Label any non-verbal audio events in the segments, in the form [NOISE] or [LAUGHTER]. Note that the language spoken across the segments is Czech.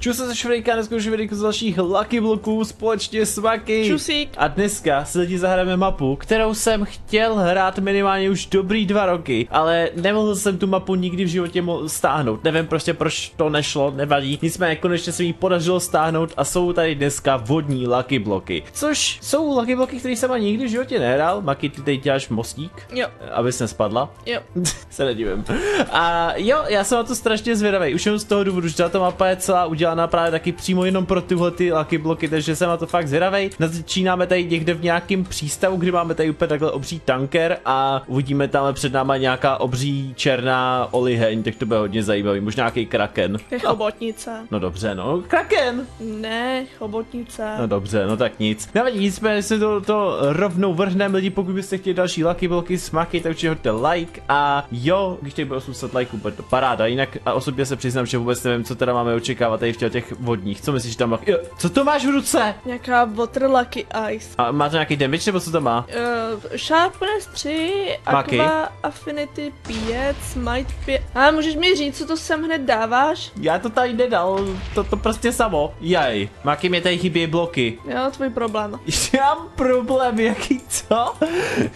Čus se Švrejka, dneska už videjku z dalších Lucky bloků společně s Maky. Čusík. A dneska si lidi zahrajeme mapu, kterou jsem chtěl hrát minimálně už dobrý dva roky, ale nemohl jsem tu mapu nikdy v životě stáhnout. Nevím prostě proč to nešlo, nevadí. Nicméně konečně se mi podařilo stáhnout a jsou tady dneska vodní Lucky bloky. Což jsou Lucky bloky, které jsem ani nikdy v životě nehrál. Maky, ty teď děláš mostík, Jo, abys nespadla. jo. [LAUGHS] se nedivím. A jo, já jsem na to strašně zvědavý. Už jenom z toho důvodu, že ta mapa je celá udělaná právě taky přímo jenom pro tyhle ty lucky bloky, takže jsem na to fakt zvědavý. Začínáme tady někde v nějakém přístavu, kdy máme tady úplně takhle obří tanker a uvidíme tam před náma nějaká obří černá oliheň, tak to bude hodně zajímavý. Možná nějaký kraken. Je chobotnice. No dobře, no. Kraken! Ne, chobotnice. No dobře, no tak nic. Nevadí, nicméně se to, to rovnou vrhneme lidi, pokud byste chtěli další lucky bloky, smaky, tak určitě hoďte like a jo, když tady bude 800 lajků, bude to paráda, jinak a osobně se přiznám, že vůbec nevím, co teda máme očekávat tady v těch- těch vodních, co myslíš tam, jo, co to máš v ruce? Nějaká Water Lucky Ice. A má to nějaký damage nebo co to má? Uh, Sharpness 3, Maky. Aqua Affinity 5, Smite 5. A můžeš mi říct, co to sem hned dáváš? Já to tady nedal, to, to prostě samo. Jaj, Maky mě tady chybí bloky. Jo, tvůj problém. [LAUGHS] Já mám problém, jaký co?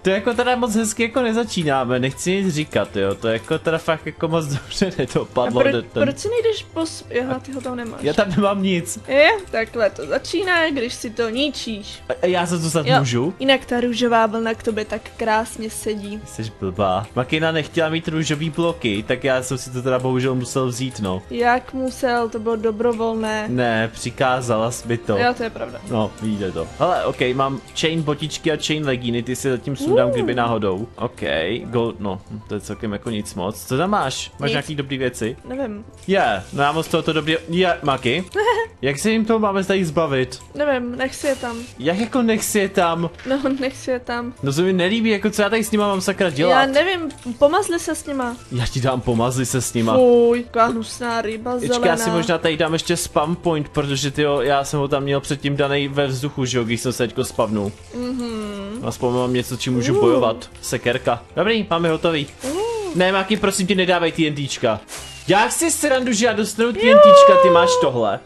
To jako teda moc hezky jako nezačínáme, nechci nic říkat, jo, to jako teda fakt jako moc dobře A nedopadlo. pro, ten- proč si nejdeš po... Jo, ty ho tam nemáš. Já tam nemám nic. Je, takhle to začíná, když si to ničíš. A já se to snad Jo, můžu? jinak ta růžová vlna k tobě tak krásně sedí. Jsi blbá. Makina nechtěla mít růžový bloky, tak já jsem si to teda bohužel musel vzít, no. Jak musel, to bylo dobrovolné. Ne, přikázala jsi mi to. Jo, to je pravda. No, vidíte to. Hele, ok, mám chain botičky a chain legíny, ty si zatím sundám, Uh. kdyby náhodou. Ok, gold, no, to je celkem jako nic moc. Co tam máš? Máš Nic. nějaký dobrý věci? Nevím, Je, yeah, no já moc tohoto dobrý... Je, yeah, Maki? [LAUGHS] Jak se jim toho máme tady zbavit? nevím, nech si je tam. Jak jako nechci je tam? No, [LAUGHS] nech si je tam. No to mi nelíbí, jako co já tady s nima mám sakra dělat? Já nevím, pomazli se s nima. Já ti dám pomazli se s nima. Fuj, taková hnusná ryba Počkej, zelená. já si možná tady dám ještě spam point, protože ty já jsem ho tam měl předtím daný ve vzduchu, že jo, když jsem se teďko spavnul. Mhm. Aspoň mám něco, čím můžu Uh. bojovat. Sekerka. Dobrý, máme hotový. Ne, Máky, prosím tě, nedávej TNTčka. Já si srandu, že já dostanu TNTčka, ty máš tohle.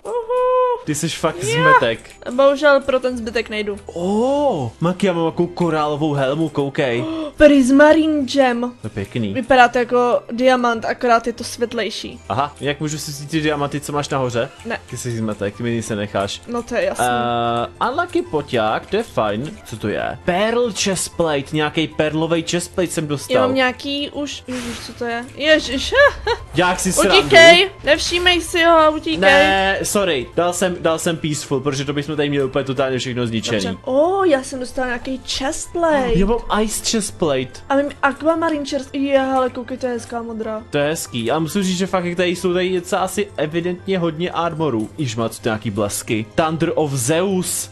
Ty jsi fakt zmetek. Bohužel pro ten zbytek nejdu. Oh, Maki, já mám takovou korálovou helmu, koukej. [GASPS] Prismarine Gem. To je pěkný. Vypadá to jako diamant, akorát je to světlejší. Aha, jak můžu si vzít ty diamanty, co máš nahoře? Ne. Ty jsi zmetek, ty mi nic necháš. No to je jasný. Uh, unlucky poťák, to je fajn. Co to je? Pearl chestplate, nějaký perlový chestplate jsem Já dostal. mám nějaký už, ježiš, co to je? Ježiš, [LAUGHS] Jak si srandu? utíkej, nevšímej si ho, utíkej. Ne, sorry, dal jsem, dal jsem peaceful, protože to bychom tady měli úplně totálně všechno zničený. O, já jsem dostala nějaký chestplate. Já mám ice chestplate, A mám aquamarine chest. Je, ale koukej, to je hezká modrá. to je hezký. A musím říct, že fakt jak tady jsou tady docela asi evidentně hodně armorů. Iž má tu nějaký blesky. Thunder of Zeus.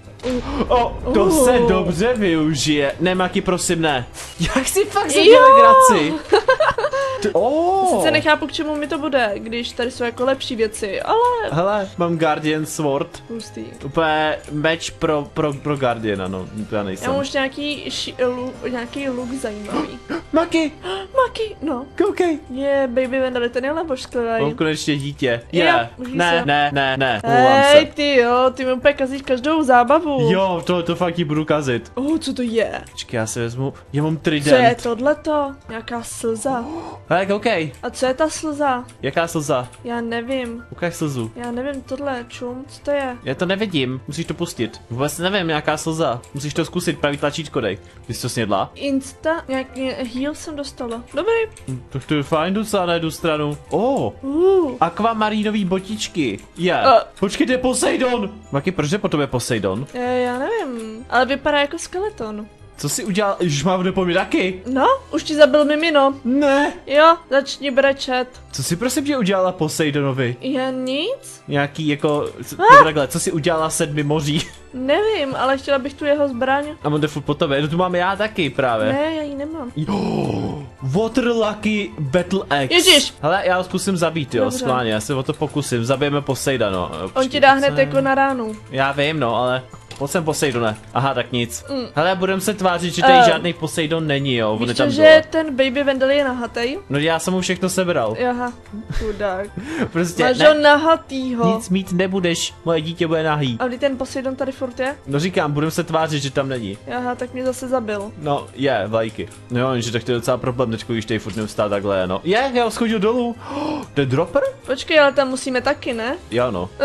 O, to Uh. se dobře využije. Ne, Maki, prosím, ne. [LAUGHS] Jak si fakt Jo. [LAUGHS] Ty- O. Sice nechápu, k čemu mi to bude, když tady jsou jako lepší věci, ale Hele, mám Guardian Sword. hustý. Úplně meč pro, pro, pro Guardiana, no, to já Já nejsem. mám už nějaký, ši, lu, nějaký look zajímavý. [GASPS] Maki, [GASPS] Maky, no. koukej. Je, baby Vendor, ten je Mám lebošklivý. konečně dítě. Je. Ne, se. ne, ne, ne. Omlouvám se. Hej, ty jo, ty mi úplně kazíš každou zábavu. Jo, to, to fakt ti budu kazit. Oh, co to je? Počkej, já si vezmu, já mám Co je trident. tohleto? Nějaká slza. [GASPS] Hele, koukej, A co je ta slza? jaká slza? Já nevím. Ukaž slzu. Já nevím, tohle, čum, co to je? Já to nevidím, musíš to pustit. Vůbec nevím, jaká slza. Musíš to zkusit, pravý tlačítko dej. Ty jsi to snědla? Insta, nějaký heal jsem dostala. Dobrý. Hm, Tak to je fajn docela na jednu stranu. Oh, Uh. akvamarínový botičky. Je. Yeah. A- Počkej, to je Poseidon. Maki, proč je po tobě Poseidon? Je, já nevím, ale vypadá jako skeleton. Co jsi udělal? Už mám dopomě taky. No, už ti zabil mimino. Ne. Jo, začni brečet. Co jsi prosím tě udělala Poseidonovi? Je nic? Nějaký jako, co, takhle, co jsi udělala sedmi moří? [LAUGHS] Nevím, ale chtěla bych tu jeho zbraň. A on jde furt po tobě, no tu mám já taky právě. Ne, já ji nemám. Jo, Water Lucky Battle Axe. Ježiš. Hele, já ho zkusím zabít, jo, Dobře. schválně, já se o to pokusím, zabijeme Poseidona. On ti dá hned jako na ránu. Já vím, no, ale Pojď sem Poseidone. Aha, tak nic. Mm. Hele, budem se tvářit, že tady Eh. žádný Poseidon není, jo. Víš tam dole. že ten baby Vendel je nahatej? No já jsem mu všechno sebral. Aha, chudák. [LAUGHS] Prostě Máš ne, ho nahatýho. nic mít nebudeš, moje dítě bude nahý. A kdy ten Poseidon tady furt je? No říkám, budem se tvářit, že tam není. Aha, tak mě zase zabil. No, je, vlajky. No jo, že tak to je docela problém, teďko, když tady furt neustá takhle, no. Je, já ho schodil dolů. [GASPS] Oh, je dropper? Počkej, ale tam musíme taky, ne? Jo, no. [LAUGHS]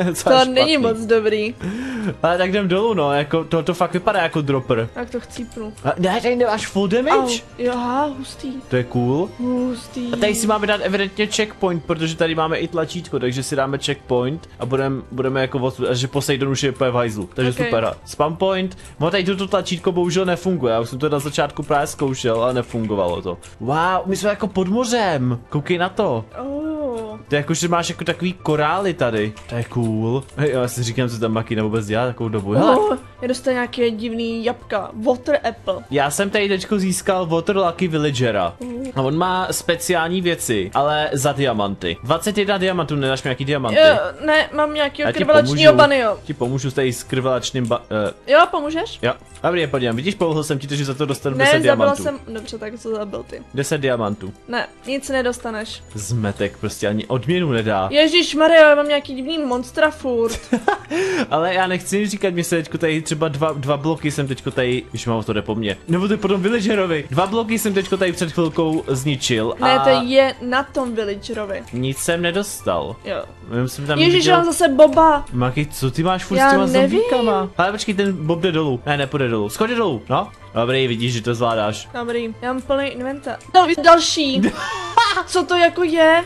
Uh, to není moc dobrý. Ale tak jdem dolů, no, jako to, to fakt vypadá jako dropper. Jak to chcípnu. A, ne, tady nemáš full Au, damage? jo, aha, hustý. To je cool. Hustý. A tady si máme dát evidentně checkpoint, protože tady máme i tlačítko, takže si dáme checkpoint a budeme budeme jako od, a že Poseidon už je úplně v hajzlu. Takže Okay. super. Spam point. No tady toto tlačítko bohužel nefunguje, já už jsem to na začátku právě zkoušel, ale nefungovalo to. Wow, my jsme jako pod mořem. Koukej na to. Oh. To je jako, že máš jako takový korály tady. To je cool. Hej, já si říkám, co tam Maki vůbec dělá takovou dobu. Hele, Oh, je dostal nějaké divný jabka. Water apple. Já jsem tady teďko získal Water Lucky Villagera. A on má speciální věci, ale za diamanty. 21 diamantů, nedáš mi nějaký diamanty? Jo, ne, mám nějakýho krvelačního pomůžu. banio. Ti pomůžu s tady s krvelačným ba... Uh, Jo, pomůžeš? jo. Dobrý, podívám. Vidíš, pomohl jsem ti, takže za to dostanu Ne, 10 zabila diamantů. jsem... Dobře, tak co zabil ty. 10 diamantů. Ne, nic nedostaneš. Zmetek prostě ani odměnu nedá. Ježíš Maria, já mám nějaký divný monstra furt. [LAUGHS] Ale já nechci říkat, mě se teďko tady třeba dva, dva bloky jsem teďko tady, když mám to jde po mně. Nebo to je potom villagerovi. Dva bloky jsem teďko tady před chvilkou zničil a Ne, to je na tom villagerovi. nic jsem nedostal. Jo. Jsem tam Ježíš, viděl- mám zase Boba. Maki, co ty máš furt Já s těma nevím. zombíkama? Ale počkej, ten Bob jde dolů. Ne, nepůjde dolů. Schodě dolů, no. Dobrý, vidíš, že to zvládáš. Dobrý, já mám plný inventář. No, další. [LAUGHS] Co to jako je?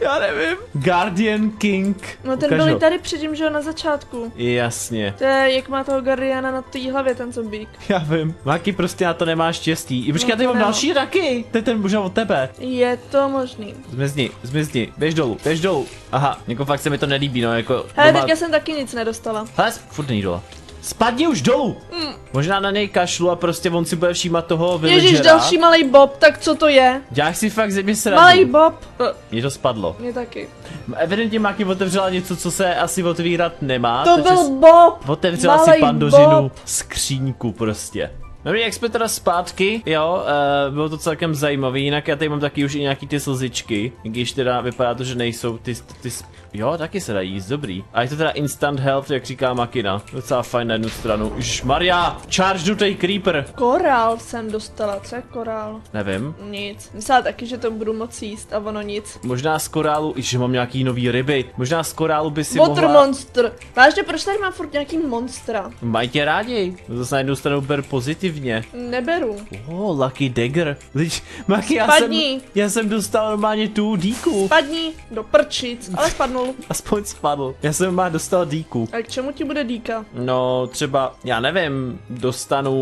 Já nevím. Guardian King. No ten Ukaž byl ho. tady předtím, že jo, na začátku. Jasně. To je, jak má toho Guardiana na té hlavě, ten zombík. Já vím. Maki prostě na to nemá štěstí. I počkej, No já tady mám další taky. To je ten možná od tebe. Je to možný. Zmizni, zmizni. Běž dolů, běž dolů. Aha, jako fakt se mi to nelíbí, no, jako... Hele, doma- teďka jsem taky nic nedostala. Hele, furt není dole. Spadni už dolů! Mm. Možná na něj kašlu a prostě on si bude všímat toho villagera. Ježíš, další malý Bob, tak co to je? Děláš si fakt ze mě srandu. Malý Bob. Uh, Mně to spadlo. mě taky. Evidentně Maki otevřela něco, co se asi otvírat nemá. To byl Bob. Otevřela si malej pandořinu Bob. skříňku prostě. Dobrý, jak jsme teda zpátky, jo, uh, bylo to celkem zajímavý, jinak já tady mám taky už i nějaký ty slzičky, když teda vypadá to, že nejsou ty, ty, ty jo, taky se dají jíst, dobrý. A je to teda instant health, jak říká Makina, docela fajn na jednu stranu. Už Maria, charge do tej creeper. Korál jsem dostala, co je korál? Nevím, Nic. Myslela taky, že to budu moci jíst a ono nic. možná z korálu, že mám nějaký nový ryby, možná z korálu by si Water mohla... monster. Vážně, proč tady mám furt nějaký monstra? Mají tě rádi, zase na jednu stranu ber pozitivně. Neberu. Oh, Lucky Dagger. Lič, Maki, já jsem, Spadni. já jsem dostal normálně tu díku. Padni do prčic, ale spadnul. [LAUGHS] Aspoň spadl. Já jsem má dostal díku. A k čemu ti bude dýka? No, třeba, já nevím, dostanu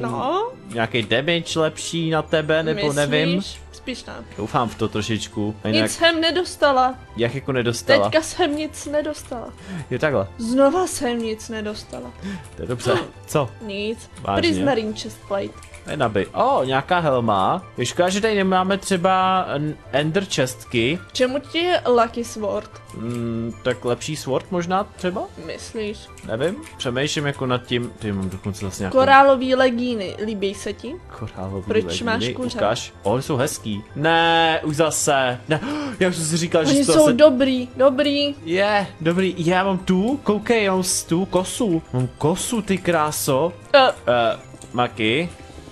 No, nějaký damage lepší na tebe, nebo myslíš? nevím. Spíš ne. Doufám v to trošičku. A jinak, Nic jsem nedostala. jak jako nedostala. Teďka jsem nic nedostala. Je takhle, Znova jsem nic nedostala. to je dobře. Co? Nic. Vážně? Prismarine chestplate. Je naby. O, oh, nějaká helma. Je škoda, že tady nemáme třeba ender chestky. Čemu ti je Lucky Sword? Mm, tak lepší sword možná třeba? Myslíš? Nevím. Přemýšlím jako nad tím. Ty mám dokonce zase nějakou Korálový legíny, líbí se ti? korálový Proč legíny. máš kuře? Ukaž. O, oni jsou hezký. Ne, už zase. Ne, [GASPS] já už jsem si říkal, že Oni to jsou zase... dobrý, dobrý. Je, dobrý. Já mám tu, koukej, já mám tu kosu. Mám kosu, ty kráso. Uh, Uh, Maki.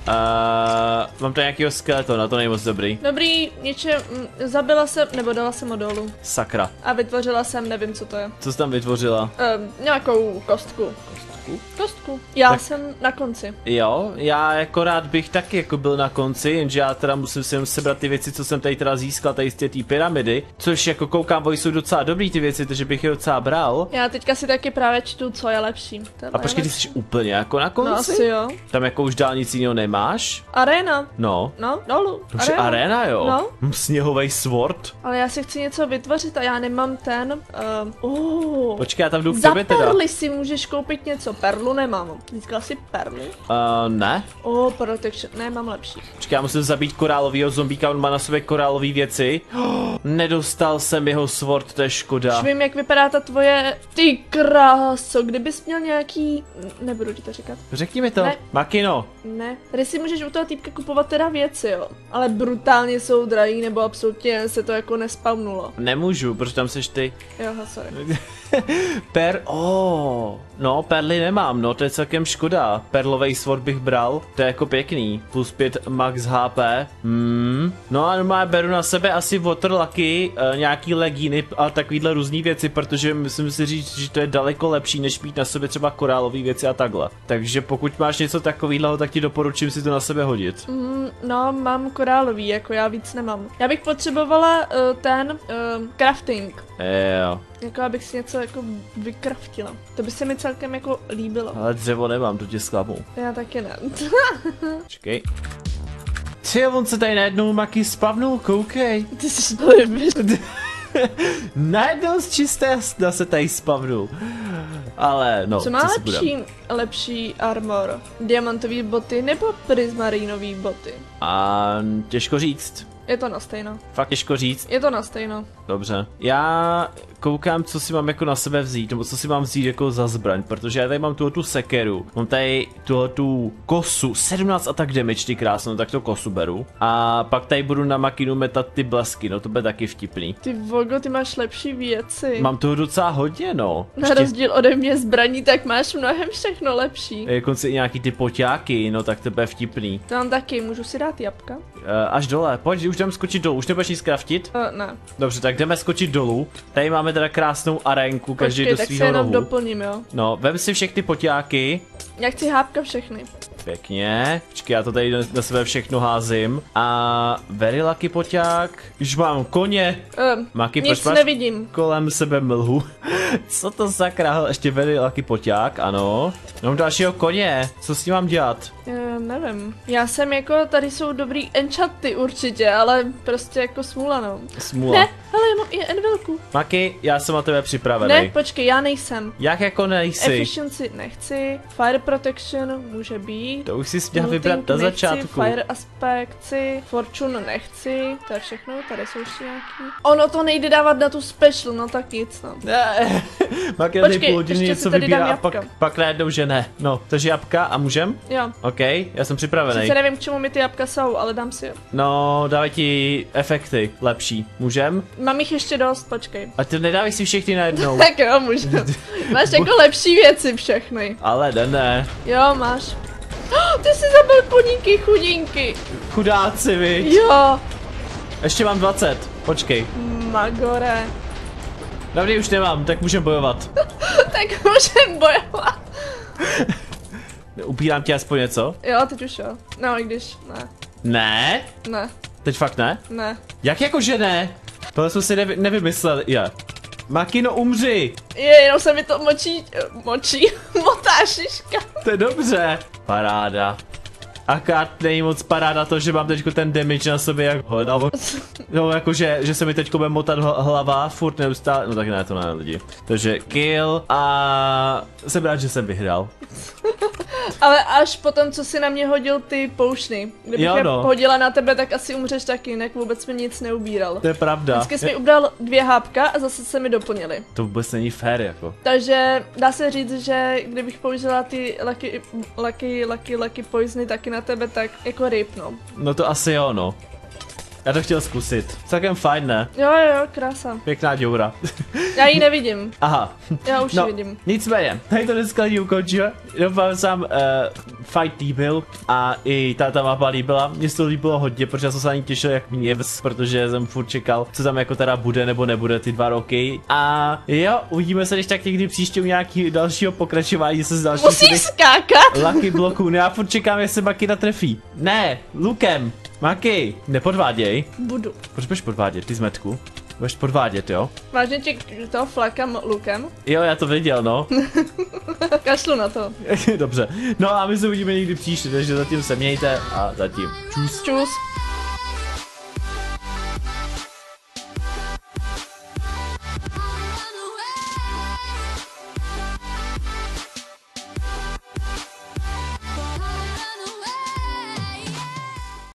Uh, mám tady nějakýho skeletona, to není moc dobrý. dobrý, něče, mm, zabila jsem, nebo dala jsem ho dolů. Sakra. A vytvořila jsem, nevím co to je. Co jsi tam vytvořila? Um, nějakou kostku. Kostku? Kostku. Já Tak- jsem na konci. Jo, já jako rád bych taky jako byl na konci, jenže já teda musím si jenom sebrat ty věci, co jsem tady teda získal, tady z té pyramidy, což jako koukám, oni jsou docela dobrý ty věci, takže bych je docela bral. Já teďka si taky právě čtu, co je lepší. Tohle A počkej, ty jsi úplně jako na konci? No asi jo. Tam jako už dál nic jiného nemáš? Arena. No. No, dolů. To už je arena, jo? No. Hm, Sněhový sword? Ale já si chci něco vytvořit a já nemám ten. Um, uh, Počkej, já tam jdu k za tobě teda. si můžeš koupit něco. Perlu nemám. Získal si perly? Uh, ne? Oh, protection, ne, mám lepší. Počkej, já musím zabít korálovýho zombíka, on má na sobě korálové věci. Oh, nedostal jsem jeho sword, to je škoda. Už vím, jak vypadá ta tvoje... Ty kráso, kdybys měl nějaký... Nebudu ti to říkat. Řekni mi to. Ne. Makino. Ne, tady si můžeš u toho týpka kupovat teda věci, jo. Ale brutálně jsou drahý, nebo absolutně se to jako nespavnulo. Nemůžu, protože tam seš ty. Jo, sorry. [LAUGHS] Per... Oh, no, perly nemám, no, to je celkem škoda. Perlovej sword bych bral, to je jako pěkný. Plus 5 max HP. Hmm. No a normálně beru na sebe asi water lucky, uh, nějaký legíny a takovýhle různý věci, protože myslím si říct, že to je daleko lepší, než mít na sobě třeba korálové věci a takhle. Takže pokud máš něco takového, tak ti doporučím si to na sebe hodit. Mm, no, mám korálový, jako já víc nemám. Já bych potřebovala uh, ten uh, crafting. Jo, Jako abych si něco jako vykraftila. To by se mi celkem jako líbilo. ale dřevo nemám, to tě zklamu. Já taky ne. [LAUGHS] Počkej. Ty, on se tady najednou maky spavnul, koukej. [LAUGHS] Ty jsi blbý. [LAUGHS] Najednou z čisté jasna se tady spavnul. Ale no, Co má budem. lepší, lepší armor? Diamantový boty nebo prismarinový boty? A těžko říct. Je to na stejno. Fakt těžko říct. Je to na stejno. Dobře. Já koukám, co si mám jako na sebe vzít, nebo co si mám vzít jako za zbraň, protože já tady mám tuhle tu sekeru, mám tady tuhle tu kosu, 17 attack damage, ty krásno, no tak to kosu beru. A pak tady budu na makinu metat ty blesky, no to bude taky vtipný. Ty Vogo, ty máš lepší věci. Mám toho docela hodně, no. Na rozdíl ode mě zbraní, tak máš mnohem všechno lepší. Dokonce i nějaký ty poťáky, no tak to bude vtipný. To mám taky, můžu si dát jabka? Uh, až dole, pojď, už jdem skočit dolů, už nebudeš nic craftit? Uh, ne. Dobře, tak jdeme skočit dolů. Tady máme teda krásnou arénku, každý Počkej, do tak se svého jenom rohu. doplním, jo. No, vem si všechny poťáky. Já chci hápka všechny. Pěkně. Počkej, já to tady na- sebe všechno házím. A very lucky poťák. Už mám koně. Um, Maky, proč nic máš nevidím. kolem sebe mlhu? [LAUGHS] Co to za kráhel? Ještě very lucky poťák, ano. Mám dalšího koně. Co s ním mám dělat? Uh, nevím. Já jsem jako, tady jsou dobrý enchanty určitě, ale prostě jako smůla, no. Smůla. Ne, [LAUGHS] ale já mám i envilku. Maky, já jsem na tebe připravený. Ne, počkej, já nejsem. Jak jako nejsi? Efficiency nechci, fire protection může být. To už jsi měl vybrat na nechci, začátku. Fire aspect chci, fortune nechci, to je všechno, tady jsou ještě nějaký. Ono to nejde dávat na tu special, no tak nic no. [LAUGHS] Tady Počkej, půl hodiny něco si vybírá a pak, pak najednou, že ne. No, takže jabka a můžem? Jo, OK, já jsem připravený. sice nevím k čemu mi ty jabka jsou, ale dám si je. No, dávaj ti efekty lepší. Můžem? Mám jich ještě dost, počkej. A ty nedávej si všechny najednou. [LAUGHS] Tak jo, můžu. [LAUGHS] Máš jako lepší věci všechny. Ale ne, ne. Jo, máš. Oh, ty jsi zabil koníky chudinky. Chudáci, vy. Jo, Ještě mám 20. Počkej. Magore. Dobrý, už nemám, tak můžem bojovat. [LAUGHS] Tak můžem bojovat. Upírám ti aspoň něco? Jo, teď už jo. No, i když, ne, Ne? ne, Teď fakt ne? ne. Jak jako že ne? Tohle jsme si nevy, nevymysleli, je. Makino, umři! Je, jenom se mi to močí, močí, [LAUGHS] motá šiška. To je dobře. Paráda. Akorát není moc paráda to, že mám teďko ten damage na sobě jak hlava. [LAUGHS] No jakože, že se mi teďko bude motat hl- hlava, furt neustále, no tak ne, to ne lidi. Takže kill a jsem rád, že jsem vyhrál. [LAUGHS] Ale až potom, co si na mě hodil ty poušny. Kdybych Jo, je no. hodila na tebe, tak asi umřeš taky, jinak vůbec mi nic neubíral. To je pravda. Vždycky jsi mi ubral dvě hápka a zase se mi doplnili. To vůbec není fér jako. Takže dá se říct, že kdybych použila ty lucky, lucky, lucky, lucky poisony taky na tebe, tak jako ryb, no. No to asi jo, no. Já to chtěl zkusit. Celkem fajn, ne? Jo, jo, krása. Pěkná děura. Já ji nevidím. Aha. Já už No, ji vidím. nicméně, tady to dneska lidi ukončíme. Doufám, se vám uh, fight líbil a i ta, ta mapa líbila. Mně se to líbilo hodně, protože já jsem se ani těšil jak mě, protože jsem furt čekal, co tam jako teda bude nebo nebude ty dva roky. A jo, uvidíme se když tak někdy příště u nějaký dalšího pokračování se s dalším Musíš skákat? Lucky bloků. No já furt čekám, jestli Maki trefí. Ne, Lukem. Maki, nepodváděj. Budu. Proč budeš podvádět, ty zmetku? Budeš podvádět, jo? Vážně tě toho flakám lukem? Jo, já to viděl, no. [LAUGHS] Kašlu na to. [LAUGHS] Dobře. No a my se uvidíme někdy příště, takže zatím se mějte a zatím čus. Čus.